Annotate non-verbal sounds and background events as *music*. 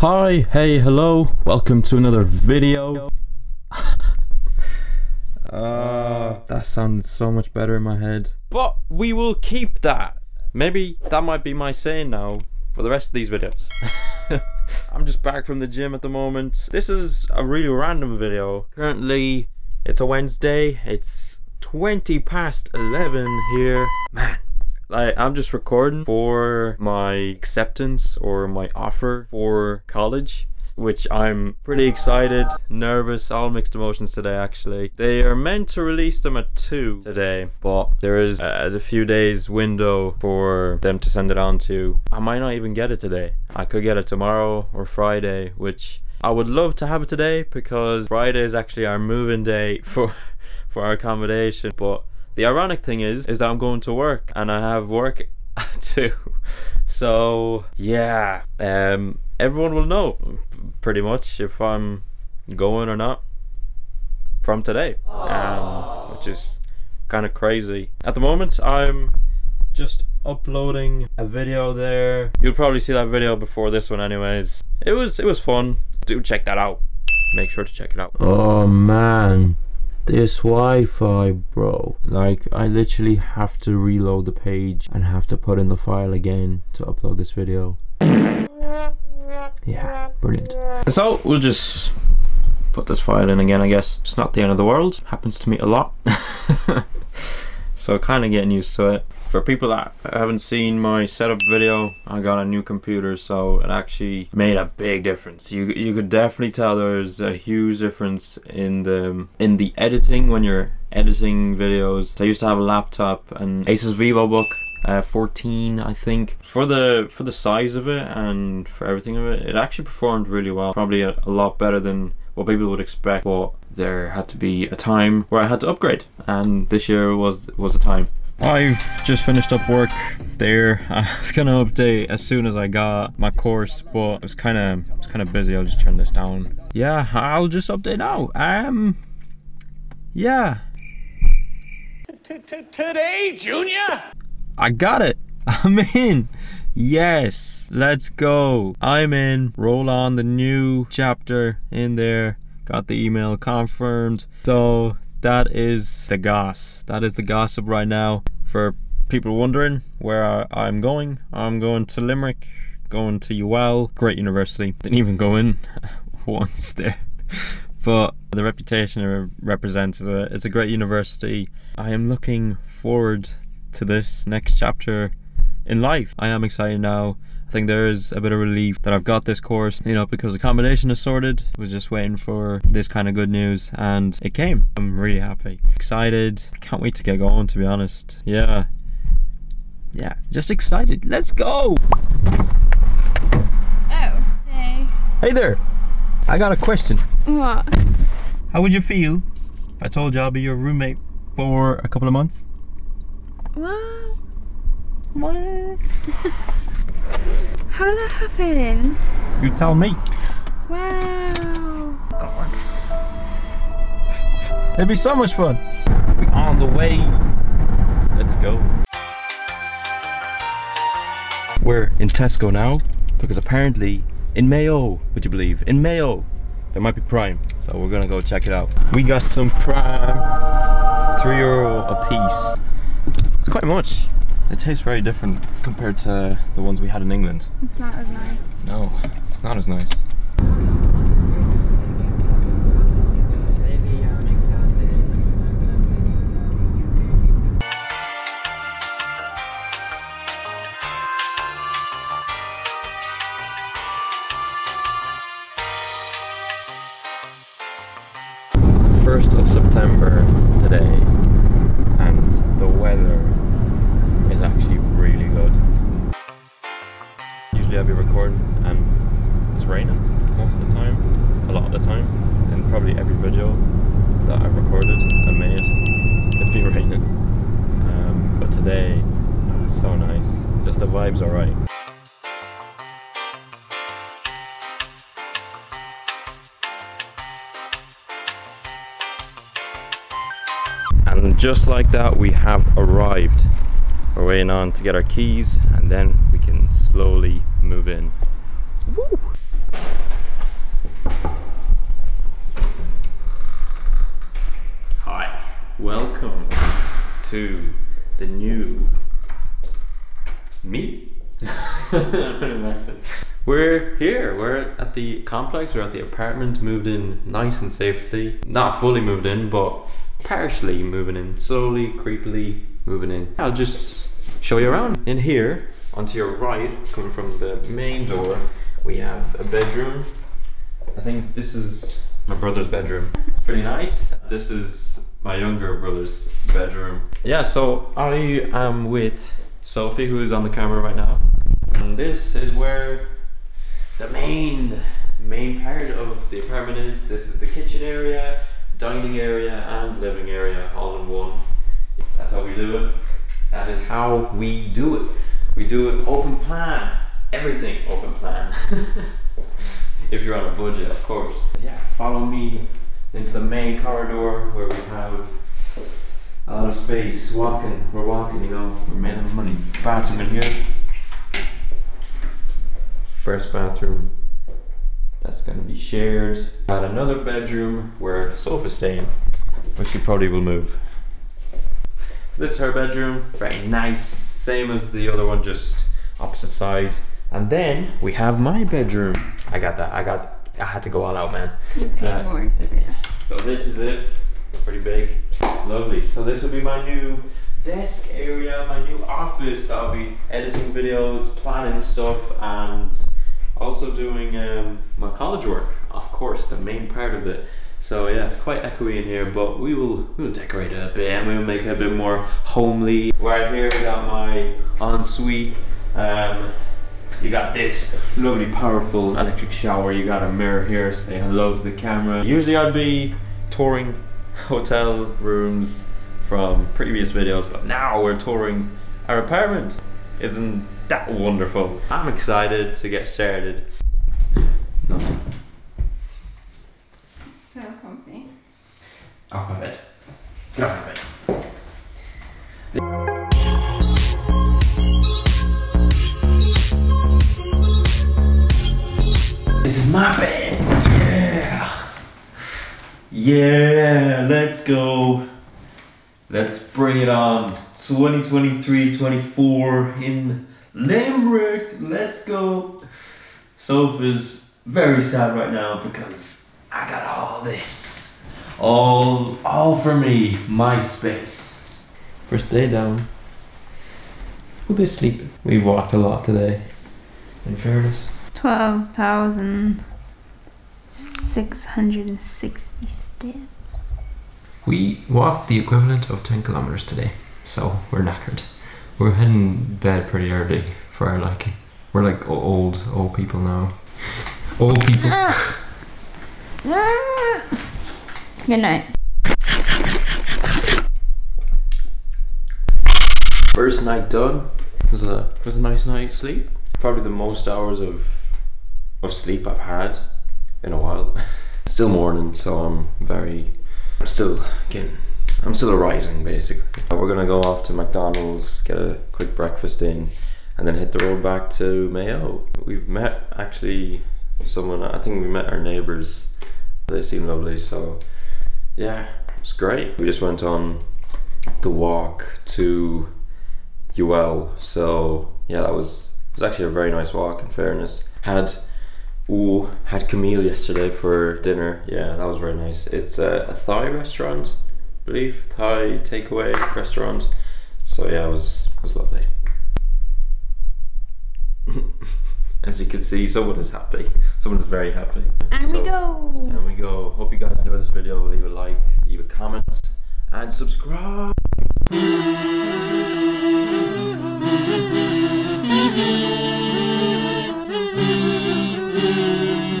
Hi, hey, hello, welcome to another video. uh, *laughs* that sounds so much better in my head. But we will keep that. Maybe that might be my saying now for the rest of these videos. *laughs* I'm just back from the gym at the moment. This is a really random video. Currently, it's a Wednesday. It's 20 past 11 here. Man, like I'm just recording for my acceptance or my offer for college which I'm pretty excited, nervous, all mixed emotions today actually. They are meant to release them at 2 today, but there is a, a, few days window for them to send it on to. I might not even get it today. I could get it tomorrow or Friday, which I would love to have it today because Friday is actually our moving day *laughs* for for our accommodation, but the ironic thing is, is that I'm going to work and I have work *laughs* too. So yeah, um, everyone will know pretty much if I'm going or not from today, um, which is kind of crazy. At the moment, I'm just uploading a video there. You'll probably see that video before this one, anyways. It was it was fun. Do check that out. Make sure to check it out. Oh man this Wi-Fi bro. Like I literally have to reload the page and have to put in the file again to upload this video. Yeah brilliant. So we'll just put this file in again I guess. It's not the end of the world. Happens to me a lot. *laughs* So kind of getting used to it for people that haven't seen my setup video, I got a new computer, so it actually made a big difference. You you could definitely tell there's a huge difference in the in the editing when you're editing videos. I used to have a laptop and Asus VivoBook uh, 14 I think for the for the size of it and for everything of it it actually performed really well probably a, a lot better than what people would expect but there had to be a time where I had to upgrade and this year was was a time I've just finished up work there. *laughs* I was gonna update as soon as I got my course, but it was kind of was kind of busy. I'll just turn this down. Yeah, I'll just update now. Um, yeah. Today, Junior. I got it. *laughs* I'm in. Yes, let's go. I'm in. Roll on the new chapter in there. Got the email confirmed. So that is the goss. That is the gossip right now. For people wondering where I'm going, I'm going to Limerick, going to UL, great university. Didn't even go in *laughs* once there. *laughs* but the reputation it represents is a, is a great university. I am looking forward to this next chapter in life. I am excited now. I think there is a bit of relief that I've got this course, you know, because accommodation is sorted. I was just waiting for this kind of good news and it came. I'm really happy. Excited. Can't wait to get going, to be honest. Yeah. Yeah, just excited. Let's go! Oh, hey. Hey there. I got a question. What? How would you feel if I told you I'll be your roommate for a couple of months? What? What? *laughs* How did that happen? You tell me. Wow. God. It'd be so much fun. We are on the way. Let's go. We're in Tesco now because apparently in Mayo, would you believe, in Mayo, there might be Prime. So we're gonna go check it out. We got some Prime, three euro a piece. It's quite much. It tastes very different compared to the ones we had in England. It's not as nice. No, it's not as nice. First of September today and the weather is actually really good. Usually I'll be recording and it's raining most of the time, a lot of the time, and probably every video that I've recorded and made, it's been *laughs* raining. Um, but today, it's so nice. Just the vibe's alright. And just like that, we have arrived. We're waiting on to get our keys and then we can slowly move in. Woo! Hi, welcome to the new me. *laughs* we're here, we're at the complex, we're at the apartment, moved in nice and safely. Not fully moved in, but partially moving in, slowly, creepily moving in. I'll just show you around. In here, onto your right, coming from the main door, we have a bedroom. I think this is my brother's bedroom. It's pretty nice. This is my younger brother's bedroom. Yeah, so I am with Sophie, who is on the camera right now. And this is where the main main part of the apartment is. This is the kitchen area, dining area, and living area all in one. That's how we do it. That is how we do it. We do it open plan. Everything open plan. *laughs* if you're on a budget, of course. Yeah, follow me into the main corridor where we have a lot of space. Walking, we're walking, you know, we're made of money. Bathroom in here. First bathroom. That's gonna be shared. Got another bedroom where Sophie's staying, which she probably will move. This is her bedroom, very nice, same as the other one, just opposite side. And then we have my bedroom. I got that. I got. I had to go all out, man. You paid Uh, more, so yeah. So this is it. Pretty big. Lovely. So this will be my new desk area, my new office that I'll be editing videos, planning stuff, and also doing um, my college work. Of course, the main part of it. So yeah, it's quite echoey in here, but we will we'll decorate it a bit and we'll make it a bit more homely. Right here we got my ensuite. Um, you got this lovely powerful electric shower. You got a mirror here, say hello to the camera. Usually I'd be touring hotel rooms from previous videos, but now we're touring our apartment. Isn't that wonderful? I'm excited to get started. Off my bed. Get off my bed. This is my bed. Yeah. Yeah, let's go. Let's bring it on. 2023 24 in Limerick. Let's go. Sophie's very sad right now because I got all this. All all for me. My space. First day down. Who they sleeping? We walked a lot today. In fairness. 12,660 steps. We walked the equivalent of 10 kilometers today, so we're knackered. We're heading bed pretty early for our liking. We're like old, old people now. Old people. Ah. Ah. Good night. First night done. Was a was a nice night's sleep. Probably the most hours of of sleep I've had in a while. *laughs* still morning, so I'm very I'm still getting I'm still rising basically. We're gonna go off to McDonald's, get a quick breakfast in, and then hit the road back to Mayo. We've met actually someone I think we met our neighbours. They seem lovely, so yeah, it's great. We just went on the walk to UL. So yeah, that was was actually a very nice walk. In fairness, had ooh had Camile yesterday for dinner. Yeah, that was very nice. It's a, a Thai restaurant, I believe Thai takeaway restaurant. So yeah, it was was lovely. as you can see, someone is happy. Someone is very happy. And so, we go. And we go. Hope you guys enjoyed this video. Leave a like, leave a comment, and subscribe.